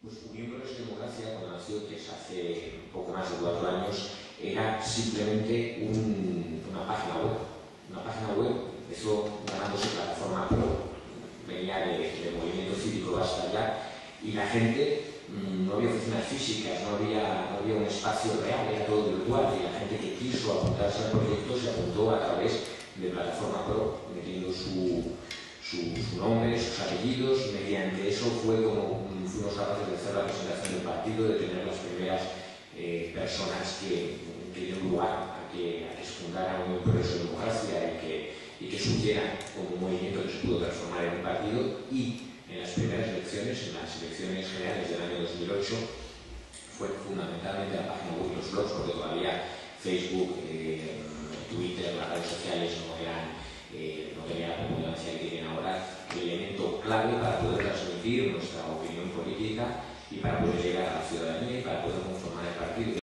Pues Progreso y Democracia, cuando nació, que es hace poco más de cuatro años, era simplemente un, una página web. Una página web, eso ganándose plataforma pro, venía de, del movimiento cívico hasta allá, y la gente, mmm, no había oficinas físicas, no había, no había un espacio real, era todo virtual, y la gente que quiso apuntarse al proyecto se apuntó a través de plataforma pro, su, su nombre, sus apellidos, mediante eso fue como fuimos capaces de hacer la presentación del partido, de tener las primeras eh, personas que, que dieron lugar a que, a que se fundara un progreso de democracia y que, y que surgiera como un movimiento que se pudo transformar en un partido y en las primeras elecciones, en las elecciones generales del año 2008, fue fundamentalmente la página web y los blogs, porque todavía Facebook, eh, clave para poder transmitir nuestra opinión política y para poder llegar a la ciudadanía y para poder